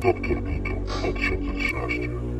Doktor Vito 2013